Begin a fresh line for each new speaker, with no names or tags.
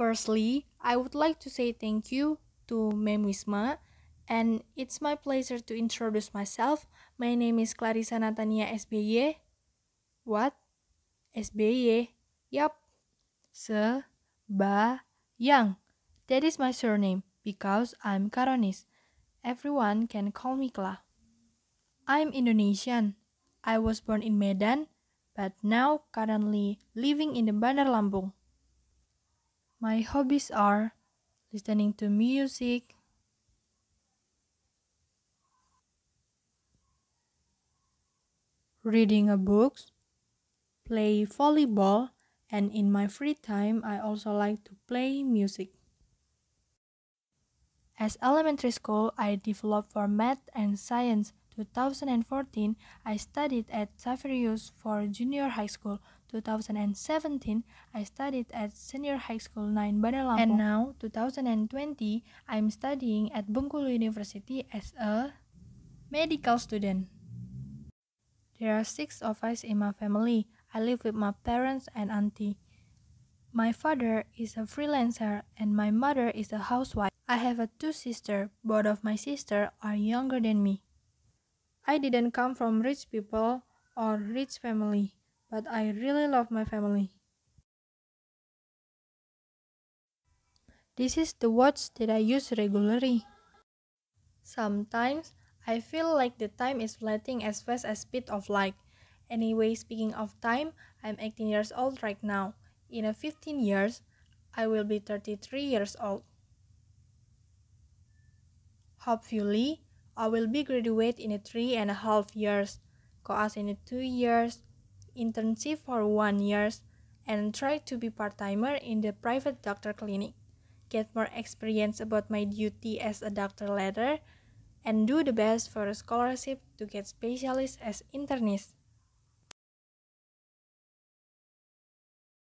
Firstly, I would like to say thank you to Mem Wisma, and it's my pleasure to introduce myself. My name is Clarisha Nathania SBY. What? SBY? Yup. Se, ba, yang. That is my surname because I'm Karonese. Everyone can call me Kla. I'm Indonesian. I was born in Medan, but now currently living in the Bandar Lampung. My hobbies are listening to music, reading a books, play volleyball, and in my free time I also like to play music. As elementary school, I developed for math and science 2014, I studied at Xaverius for junior high school. 2017, I studied at senior high school 9 Bandar Lampung. And now, 2020, I'm studying at Bengkulu University as a medical student. There are six of us in my family. I live with my parents and auntie. My father is a freelancer and my mother is a housewife. I have a two sisters. Both of my sisters are younger than me. I didn't come from rich people or rich family, but I really love my family. This is the watch that I use regularly. Sometimes I feel like the time is flying as fast as speed of light. Anyway, speaking of time, I'm 18 years old right now. In a 15 years, I will be 33 years old. Hopefully, I will be graduate in a three and a half years, course in two years, internship for one years, and try to be part-timer in the private doctor clinic. Get more experience about my duty as a doctor later, and do the best for a scholarship to get specialist as internist.